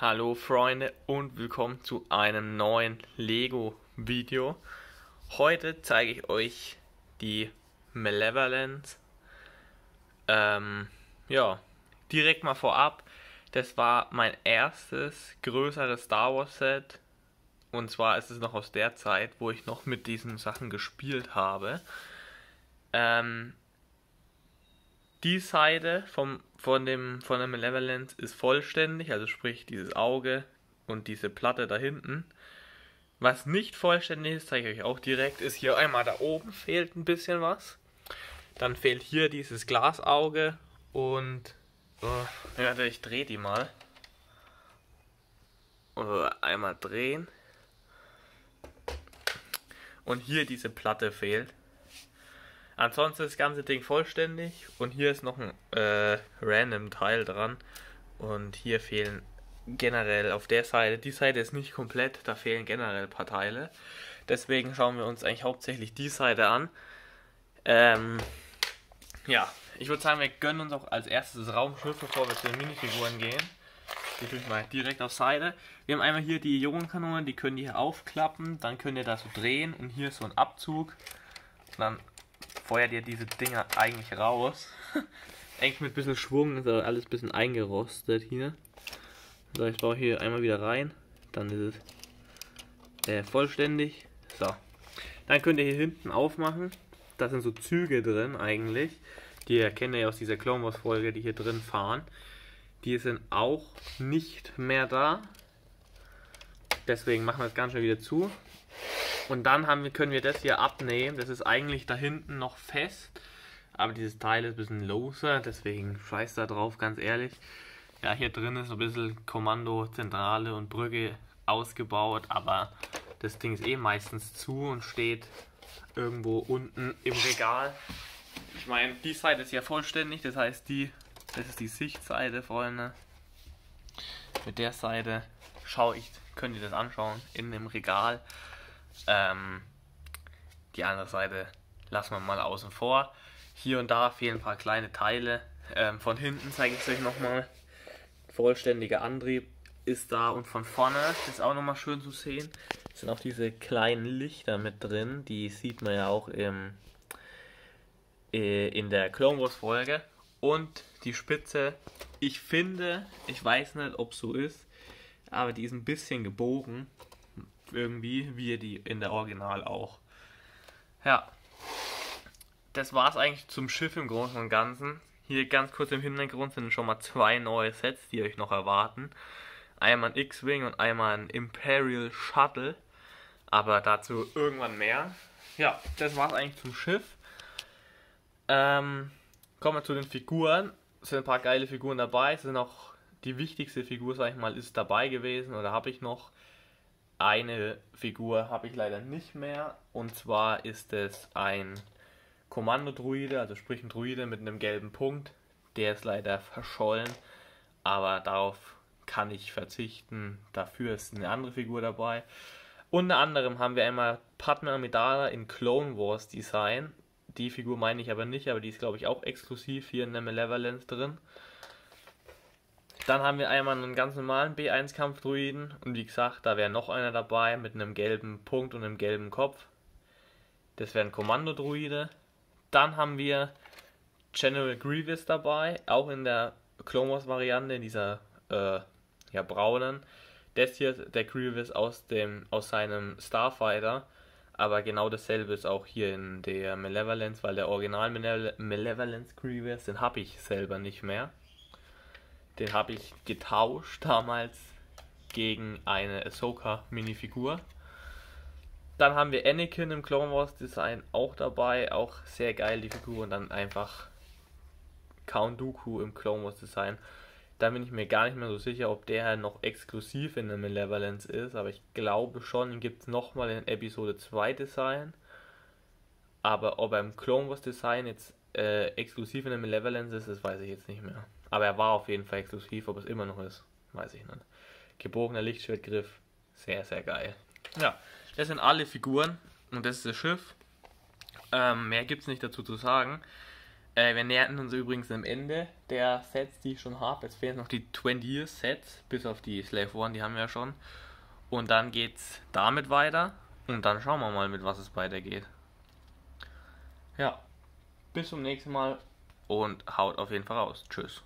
Hallo Freunde und willkommen zu einem neuen Lego Video. Heute zeige ich euch die Malevolence. Ähm, ja, direkt mal vorab. Das war mein erstes größeres Star Wars Set. Und zwar ist es noch aus der Zeit, wo ich noch mit diesen Sachen gespielt habe. Ähm, die Seite vom, von, dem, von der Malevolence ist vollständig, also sprich dieses Auge und diese Platte da hinten. Was nicht vollständig ist, zeige ich euch auch direkt, ist hier einmal da oben fehlt ein bisschen was. Dann fehlt hier dieses Glasauge und oh, ja, ich drehe die mal. Oder einmal drehen. Und hier diese Platte fehlt. Ansonsten ist das ganze Ding vollständig und hier ist noch ein äh, random Teil dran und hier fehlen generell auf der Seite, die Seite ist nicht komplett, da fehlen generell ein paar Teile. Deswegen schauen wir uns eigentlich hauptsächlich die Seite an. Ähm, ja, ich würde sagen, wir gönnen uns auch als erstes das Raumschiff, bevor wir zu den Minifiguren gehen. Die ich mal direkt auf Seite. Wir haben einmal hier die Ionenkanonen, die können hier aufklappen, dann könnt ihr da so drehen und hier ist so ein Abzug. Dann feuert ihr diese Dinger eigentlich raus. eigentlich mit ein bisschen Schwung, ist alles ein bisschen eingerostet hier. So, ich baue hier einmal wieder rein. Dann ist es äh, vollständig. So. Dann könnt ihr hier hinten aufmachen. Da sind so Züge drin eigentlich. Die erkennt ihr ja aus dieser Clone Wars Folge, die hier drin fahren. Die sind auch nicht mehr da. Deswegen machen wir das Ganze wieder zu. Und dann haben wir, können wir das hier abnehmen. Das ist eigentlich da hinten noch fest. Aber dieses Teil ist ein bisschen loser, deswegen scheiß da drauf, ganz ehrlich. Ja, hier drin ist ein bisschen Kommando, Zentrale und Brücke ausgebaut, aber das Ding ist eh meistens zu und steht irgendwo unten im Regal. Ich meine, die Seite ist ja vollständig, das heißt, die, das ist die Sichtseite, Freunde. Mit der Seite schaue ich, könnt ihr das anschauen, in dem Regal. Ähm, die andere Seite lassen wir mal außen vor. Hier und da fehlen ein paar kleine Teile. Ähm, von hinten zeige ich es euch nochmal. Vollständiger Antrieb ist da und von vorne ist auch nochmal schön zu sehen. Sind auch diese kleinen Lichter mit drin. Die sieht man ja auch im, äh, in der Clone Wars Folge. Und die Spitze, ich finde, ich weiß nicht, ob so ist, aber die ist ein bisschen gebogen irgendwie, wie die in der Original auch. Ja, das war es eigentlich zum Schiff im Großen und Ganzen. Hier ganz kurz im Hintergrund sind schon mal zwei neue Sets, die euch noch erwarten. Einmal ein X-Wing und einmal ein Imperial Shuttle. Aber dazu irgendwann mehr. Ja, das war es eigentlich zum Schiff. Ähm, kommen wir zu den Figuren. Es sind ein paar geile Figuren dabei. Es sind auch die wichtigste Figur, sag ich mal, ist dabei gewesen oder habe ich noch. Eine Figur habe ich leider nicht mehr. Und zwar ist es ein Kommandodruide, also sprich ein Druide mit einem gelben Punkt. Der ist leider verschollen. Aber darauf kann ich verzichten. Dafür ist eine andere Figur dabei. Unter anderem haben wir einmal Padme Amidala in Clone Wars Design. Die Figur meine ich aber nicht, aber die ist glaube ich auch exklusiv hier in der Malevolence drin. Dann haben wir einmal einen ganz normalen B1-Kampfdruiden und wie gesagt, da wäre noch einer dabei mit einem gelben Punkt und einem gelben Kopf. Das wäre ein Kommandodruide. Dann haben wir General Grievous dabei, auch in der Clone Wars Variante, in dieser äh, ja, braunen. Das hier ist der Grievous aus, dem, aus seinem Starfighter, aber genau dasselbe ist auch hier in der Malevolence, weil der Original Malevolence Grievous, den habe ich selber nicht mehr. Den habe ich getauscht damals gegen eine Ahsoka Minifigur. Dann haben wir Anakin im Clone Wars Design auch dabei, auch sehr geil die Figur und dann einfach Count Dooku im Clone Wars Design. Da bin ich mir gar nicht mehr so sicher, ob der noch exklusiv in der Malevolence ist, aber ich glaube schon, den gibt es nochmal in Episode 2 Design. Aber ob er im Clone Wars Design jetzt äh, exklusiv in der Malevolence ist, das weiß ich jetzt nicht mehr. Aber er war auf jeden Fall exklusiv, ob es immer noch ist, weiß ich nicht. Gebogener Lichtschwertgriff, sehr, sehr geil. Ja, das sind alle Figuren und das ist das Schiff. Ähm, mehr gibt es nicht dazu zu sagen. Äh, wir nähern uns übrigens am Ende der Sets, die ich schon habe. Es fehlen noch die 20 Years Sets, bis auf die Slave One, die haben wir ja schon. Und dann geht's damit weiter. Und dann schauen wir mal, mit was es weitergeht. Ja. Bis zum nächsten Mal und haut auf jeden Fall raus. Tschüss.